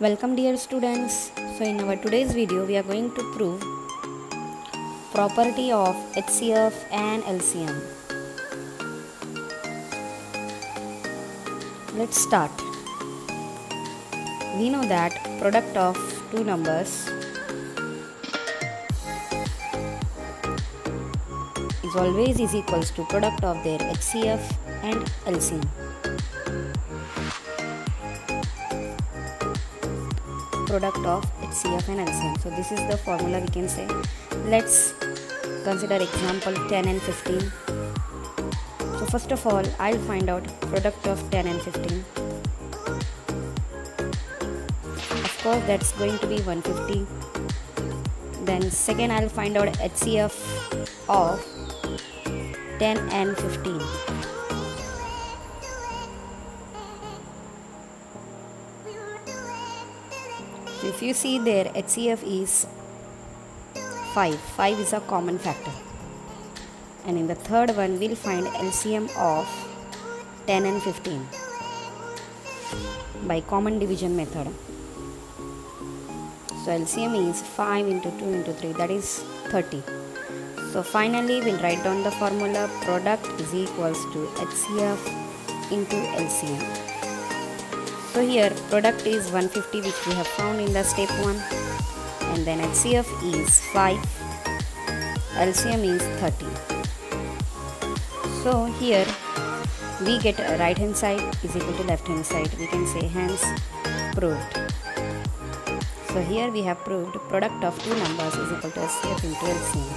Welcome dear students. So in our today's video we are going to prove property of HCF and LCM. Let's start. We know that product of two numbers is always is equals to product of their HCF and LCM. Product of HCF and LCM. So this is the formula we can say. Let's consider example 10 and 15. So first of all, I'll find out product of 10 and 15. Of course, that's going to be 150. Then second, I'll find out HCF of 10 and 15. So if you see there HCF is 5. 5 is a common factor. And in the third one we'll find LCM of 10 and 15 by common division method. So LCM is 5 into 2 into 3 that is 30. So finally we'll write down the formula product is equals to HCF into LCM. So here product is 150 which we have found in the step 1 and then HCF is 5, LCM is 30. So here we get right hand side is equal to left hand side we can say hence proved. So here we have proved product of two numbers is equal to HCF into LCM.